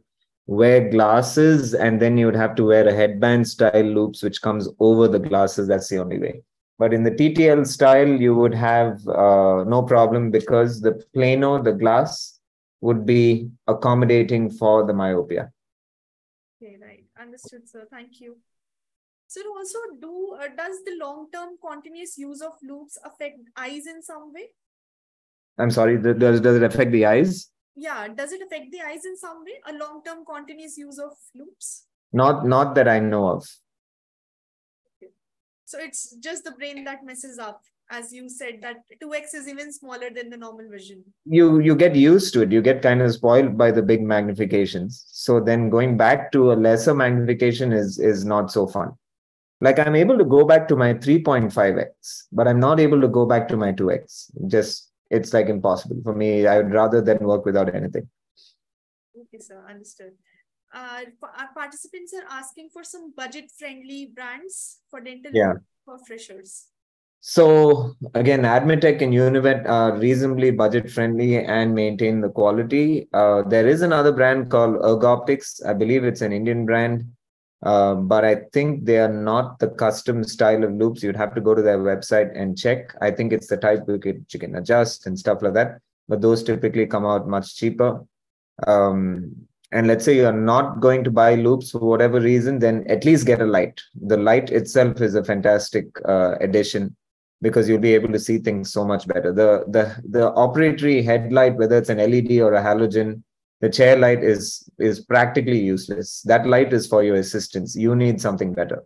[SPEAKER 2] wear glasses and then you would have to wear a headband style loupes which comes over the glasses that's the only way but in the ttl style you would have uh, no problem because the plano the glass would be accommodating for the myopia.
[SPEAKER 1] Okay right. Understood sir. Thank you. So also do uh, does the long term continuous use of loupes affect eyes in some way?
[SPEAKER 2] I'm sorry does, does it affect the eyes?
[SPEAKER 1] Yeah does it affect the eyes in some way a long term continuous use of loupes?
[SPEAKER 2] Not not that i know of
[SPEAKER 1] so it's just the brain that messes up as you said that 2x is even smaller than the normal vision
[SPEAKER 2] you you get used to it you get kind of spoiled by the big magnifications so then going back to a lesser magnification is is not so fun like i'm able to go back to my 3.5x but i'm not able to go back to my 2x just it's like impossible for me. I would rather than work without anything.
[SPEAKER 1] Okay, sir, understood. Uh, our participants are asking for some budget-friendly brands for dental
[SPEAKER 2] yeah.
[SPEAKER 1] for freshers.
[SPEAKER 2] So again, Admetec and Univet are reasonably budget-friendly and maintain the quality. Uh, there is another brand called Ergoptics. I believe it's an Indian brand. Uh, but I think they are not the custom style of loupes. You'd have to go to their website and check. I think it's the type you can, you can adjust and stuff like that. But those typically come out much cheaper. Um, and let's say you're not going to buy loupes for whatever reason, then at least get a light. The light itself is a fantastic uh, addition because you'll be able to see things so much better. The the the operatory headlight, whether it's an LED or a halogen, the chair light is is practically useless that light is for your assistance you need something better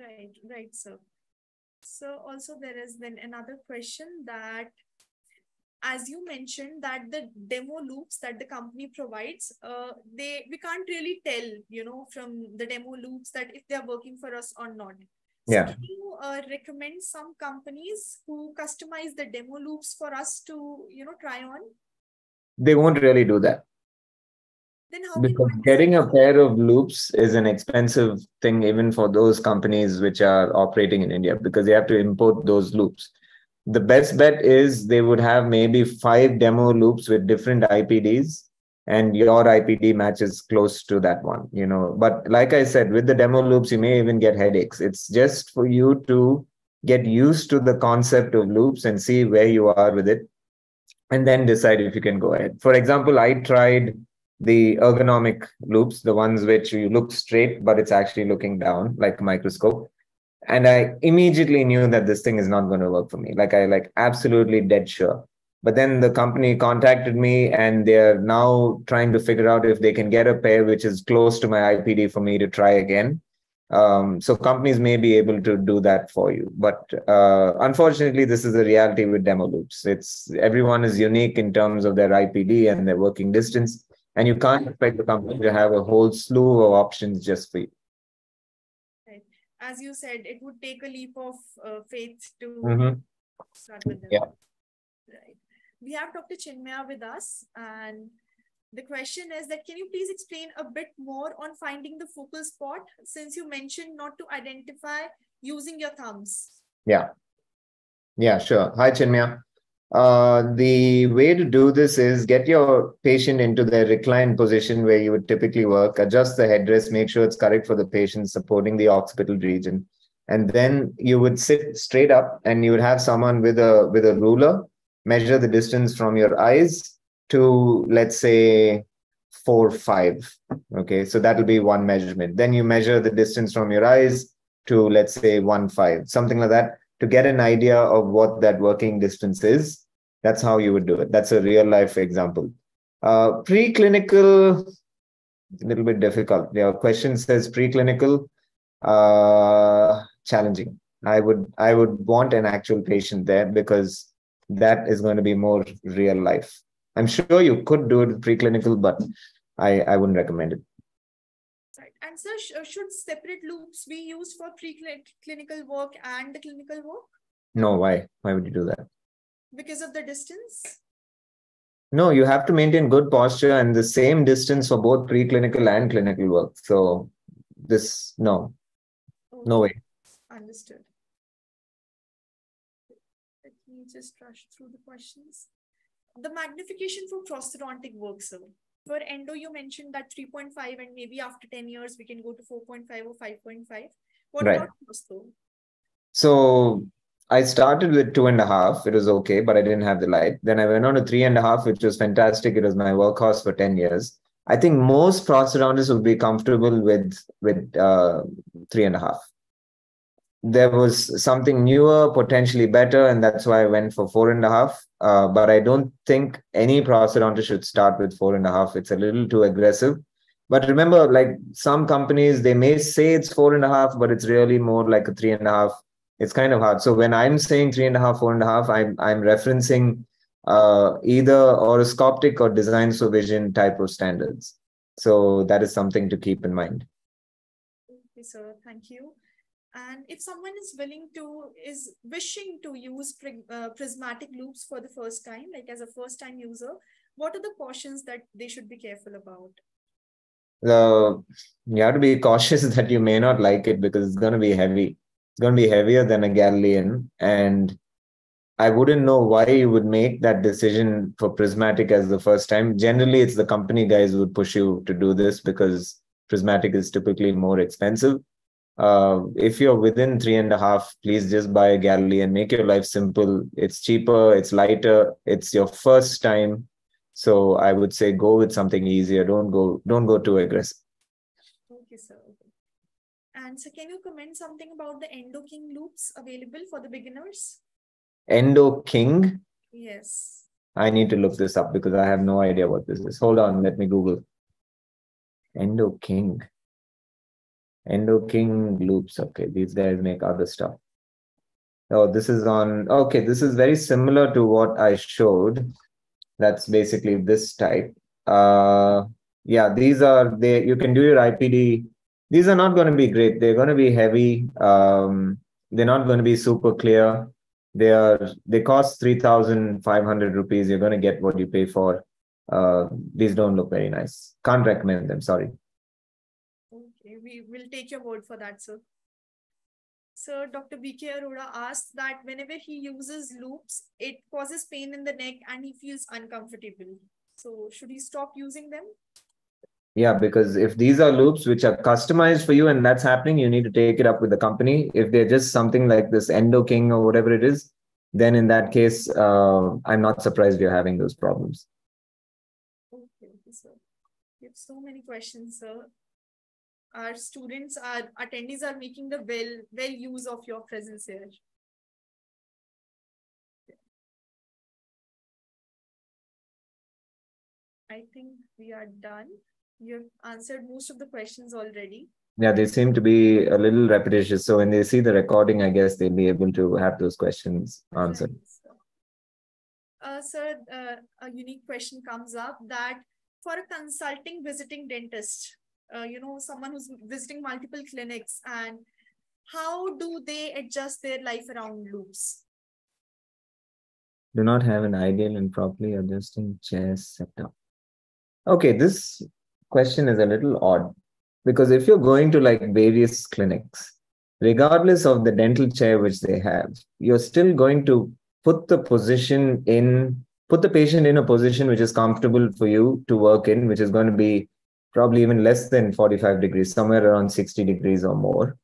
[SPEAKER 1] right right so so also there is then another question that as you mentioned that the demo loupes that the company provides uh, they we can't really tell you know from the demo loupes that if they are working for us or not
[SPEAKER 2] so yeah.
[SPEAKER 1] can you uh, recommend some companies who customize the demo loupes for us to you know try on
[SPEAKER 2] they won't really do that.
[SPEAKER 1] Then how
[SPEAKER 2] because getting a pair of loupes is an expensive thing even for those companies which are operating in India because they have to import those loupes. The best bet is they would have maybe five demo loupes with different IPDs and your IPD matches close to that one, you know. But like I said, with the demo loupes, you may even get headaches. It's just for you to get used to the concept of loupes and see where you are with it and then decide if you can go ahead. For example, I tried the ergonomic loupes, the ones which you look straight, but it's actually looking down like a microscope. And I immediately knew that this thing is not going to work for me. Like I like absolutely dead sure. But then the company contacted me and they're now trying to figure out if they can get a pair which is close to my IPD for me to try again. Um, so companies may be able to do that for you, but uh, unfortunately, this is the reality with demo loupes. It's everyone is unique in terms of their IPD and their working distance, and you can't expect the company to have a whole slew of options just for you.
[SPEAKER 1] As you said, it would take a leap of uh, faith to
[SPEAKER 2] mm-hmm.
[SPEAKER 1] start with them.
[SPEAKER 2] Yeah.
[SPEAKER 1] Right. We have Dr. Chinmaya with us, and the question is that can you please explain a bit more on finding the focal spot since you mentioned not to identify using your thumbs
[SPEAKER 2] yeah yeah sure hi chinmaya uh, the way to do this is get your patient into their reclined position where you would typically work adjust the headrest make sure it's correct for the patient supporting the occipital region. And then you would sit straight up and you would have someone with a with a ruler measure the distance from your eyes to let's say four five. Okay so that'll be one measurement. Then you measure the distance from your eyes to let's say one five something like that to get an idea of what that working distance is that's how you would do it. That's a real life example. Uh preclinical a little bit difficult. Your question says preclinical uh challenging. I would i would want an actual patient there because that is going to be more real life. I'm sure you could do it preclinical, but I, I wouldn't recommend it.
[SPEAKER 1] Uh, should separate loops be used for preclinical work and the clinical work?
[SPEAKER 2] No, why? Why would you do that?
[SPEAKER 1] Because of the distance?
[SPEAKER 2] No, you have to maintain good posture and the same distance for both preclinical and clinical work. So this, no, okay. no way.
[SPEAKER 1] Understood. Let me just rush through the questions the magnification for prosthodontic work, sir. For endo, you mentioned that 3.5 and maybe after 10 years, we can go to 4.5 or 5.5. What right. about though?
[SPEAKER 2] So I started with two and a half. It was okay, but I didn't have the light. Then I went on to three and a half, which was fantastic. It was my workhorse for 10 years. I think most prosthodontists would be comfortable with with uh, three and a half. There was something newer, potentially better, and that's why I went for four and a half. Uh, but I don't think any prosthodontist should start with four and a half. It's a little too aggressive. But remember, like some companies, they may say it's four and a half, but it's really more like a three and a half. It's kind of hard. So when I'm saying three and a half, four and a half, I'm I'm referencing uh, either Orascoptic or Designs for Vision type of standards. So that is something to keep in mind.
[SPEAKER 1] Okay, sir. Thank you. And if someone is willing to, is wishing to use uh, prismatic loupes for the first time, like as a first time user, what are the cautions that they should be careful about?
[SPEAKER 2] Uh, you have to be cautious that you may not like it because it's going to be heavy. It's going to be heavier than a Galilean. And I wouldn't know why you would make that decision for Prismatic as the first time. Generally, it's the company guys would push you to do this because Prismatic is typically more expensive. Uh, if you're within three and a half, please just buy a Galilean make your life simple. It's cheaper, it's lighter, it's your first time. So I would say go with something easier. Don't go, don't go too aggressive.
[SPEAKER 1] Thank you, sir. And so can you comment something about the Endo King loupes available for the beginners?
[SPEAKER 2] Endo King.
[SPEAKER 1] Yes.
[SPEAKER 2] I need to look this up because I have no idea what this is. Hold on, let me Google. Endo King. Endo King loupes. Okay, these guys make other stuff. Oh, this is on. Okay, this is very similar to what I showed. That's basically this type. Uh, yeah, these are they. You can do your IPD. These are not going to be great. They're going to be heavy. Um, they're not going to be super clear they are they cost 3500 rupees you're going to get what you pay for uh, these don't look very nice can't recommend them sorry
[SPEAKER 1] we will take your word for that sir. So dr bk arora asked that whenever he uses loupes, it causes pain in the neck and he feels uncomfortable. So should he stop using them?
[SPEAKER 2] Yeah because if these are loops which are customized for you and that's happening you need to take it up with the company. If they're just something like this endo king or whatever it is then in that case uh, i'm not surprised you're having those problems.
[SPEAKER 1] Okay so you have so many questions sir our students our attendees are making the well well use of your presence here I think we are done you've answered most of the questions already.
[SPEAKER 2] Yeah, they seem to be a little repetitious. So when they see the recording, I guess they'll be able to have those questions answered.
[SPEAKER 1] Uh, sir, uh, a unique question comes up that for a consulting visiting dentist, uh, you know, someone who's visiting multiple clinics, and how do they adjust their life around loupes
[SPEAKER 2] Do not have an ideal and properly adjusting chair setup. Okay, this question is a little odd because if you're going to like various clinics, regardless of the dental chair which they have, you're still going to put the position in, put the patient in a position which is comfortable for you to work in, which is going to be probably even less than 45 degrees, somewhere around 60 degrees or more.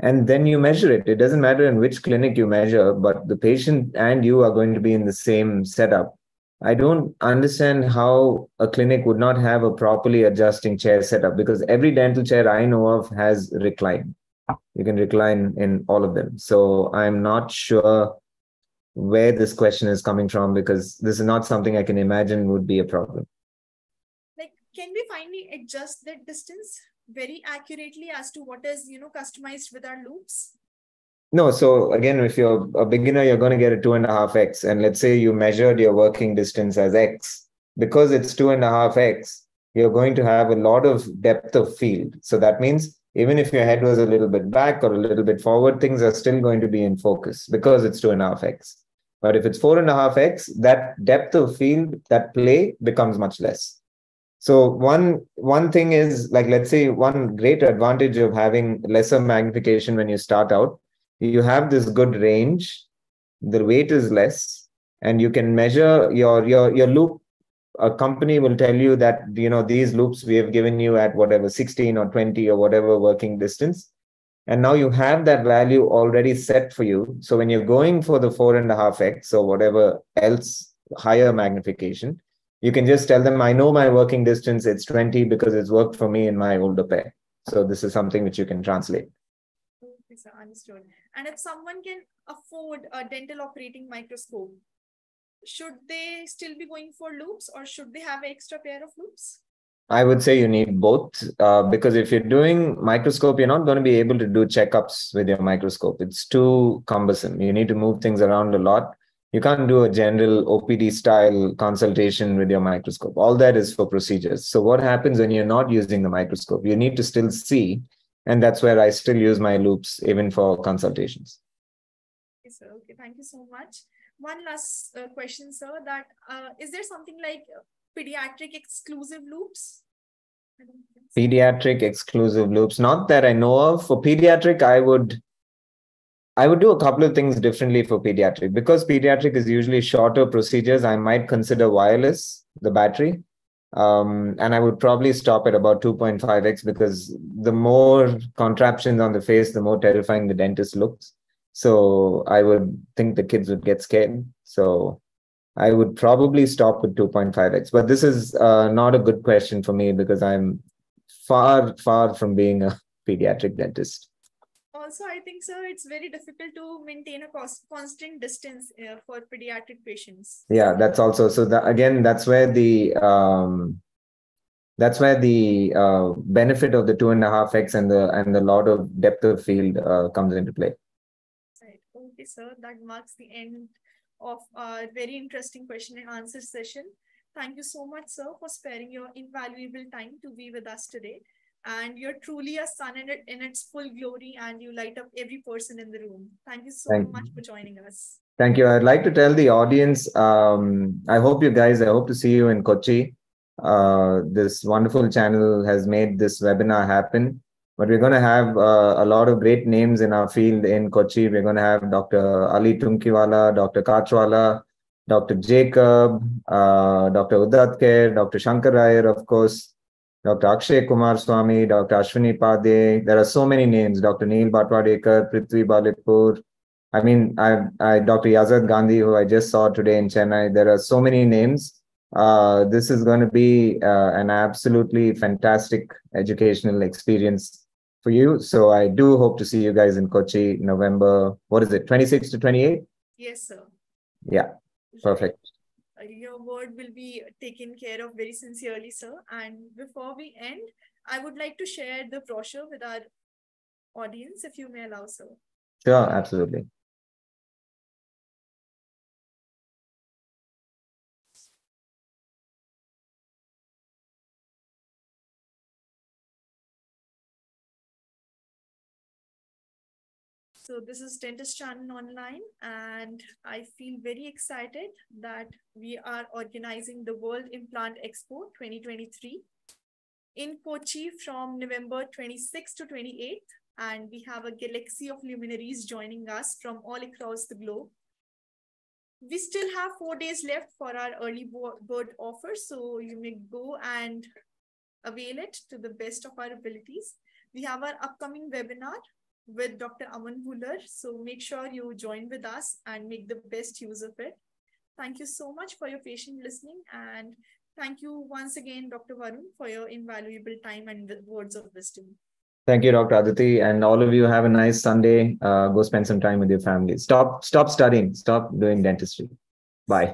[SPEAKER 2] And then you measure it. It doesn't matter in which clinic you measure, but the patient and you are going to be in the same setup I don't understand how a clinic would not have a properly adjusting chair setup because every dental chair I know of has recline. You can recline in all of them. So I'm not sure where this question is coming from because this is not something I can imagine would be a problem.
[SPEAKER 1] Can we finally adjust that distance very accurately as to what is, you know, customized with our loupes
[SPEAKER 2] No, so again, if you're a beginner, you're going to get a two and a half x. And let's say you measured your working distance as x. Because it's two and a half x, you're going to have a lot of depth of field. So that means even if your head was a little bit back or a little bit forward, things are still going to be in focus because it's two and a half x. But if it's four and a half x, that depth of field, that play becomes much less. So one one thing is like let's say one great advantage of having lesser magnification when you start out you have this good range the weight is less and you can measure your your your loupe. A company will tell you that you know these loupes we have given you at whatever 16 or 20 or whatever working distance and now you have that value already set for you. So when you're going for the four and a half x or whatever else higher magnification you can just tell them i know my working distance it's 20 because it's worked for me in my older pair so this is something which you can translate
[SPEAKER 1] okay sir understood and if someone can afford a dental operating microscope should they still be going for loupes or should they have an extra pair of loupes?
[SPEAKER 2] I would say you need both uh, because if you're doing microscope, you're not going to be able to do checkups with your microscope. It's too cumbersome. You need to move things around a lot. You can't do a general OPD style consultation with your microscope. All that is for procedures. So, what happens when you're not using the microscope? You need to still see. And that's where I still use my loupes even for consultations.
[SPEAKER 1] Okay, so, okay. Thank you so much one last uh, question, sir. That uh, is there something like pediatric exclusive loupes?
[SPEAKER 2] Pediatric exclusive loupes, not that I know of. For pediatric, I would I would do a couple of things differently for pediatric because pediatric is usually shorter procedures. I might consider wireless the battery, um, and I would probably stop at about 2.5x because the more contraptions on the face, the more terrifying the dentist looks. So I would think the kids would get scared. So I would probably stop with 2.5x. But this is uh, not a good question for me because I'm far, far from being a pediatric dentist.
[SPEAKER 1] Also, I think, so it's very difficult to maintain a cost, constant distance uh, for pediatric patients.
[SPEAKER 2] Yeah, that's also so. That, again, that's where the um, that's where the uh, benefit of the two and a half x and the and the lot of depth of field uh, comes into play.
[SPEAKER 1] Okay, sir. That marks the end of our very interesting question and answer session. Thank you so much, sir, for sparing your invaluable time to be with us today. And you're truly a sun in, it, in its full glory, and you light up every person in the room. Thank you so Thank much you. for joining us.
[SPEAKER 2] Thank you. I'd like to tell the audience um, I hope you guys, I hope to see you in Kochi. Uh, this wonderful channel has made this webinar happen. But we're going to have uh, a lot of great names in our field in Kochi. We're going to have Dr. Ali Tunkiwala, Dr. Kachwala, Dr. Jacob, uh, Dr. Udatker, Dr. Shankar Iyer, of course, Dr. Akshay Kumar Swami, Dr. Ashwini Pade. There are so many names. Dr. Neil Batwadekar, Prithvi Balipur. I mean, I, I, Dr. Yazad Gandhi, who I just saw today in Chennai. There are so many names. Uh, this is going to be uh, an absolutely fantastic educational experience for you. So I do hope to see you guys in Kochi, November. What is it, 26 to 28?
[SPEAKER 1] Yes, sir.
[SPEAKER 2] Yeah, perfect.
[SPEAKER 1] Word will be taken care of very sincerely, sir. And before we end, I would like to share the brochure with our audience, if you may allow, sir.
[SPEAKER 2] Sure, absolutely.
[SPEAKER 1] So this is Dentist Channel Online, and I feel very excited that we are organizing the World Implant Expo 2023 in Kochi from November 26 to 28. And we have a galaxy of luminaries joining us from all across the globe. We still have four days left for our early bird offer, so you may go and avail it to the best of our abilities. We have our upcoming webinar with Dr. Aman Bhular. So make sure you join with us and make the best use of it. Thank you so much for your patient listening. And thank you once again, Dr. Varun, for your invaluable time and words of wisdom.
[SPEAKER 2] Thank you, Dr. Aditi. And all of you have a nice Sunday. Uh, go spend some time with your family. Stop, stop studying. Stop doing dentistry. Bye.